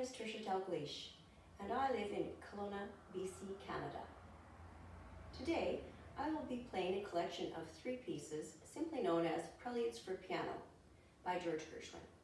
name is Tricia Dalgleish, and I live in Kelowna, BC, Canada. Today, I will be playing a collection of three pieces simply known as Preludes for Piano by George Gershwin.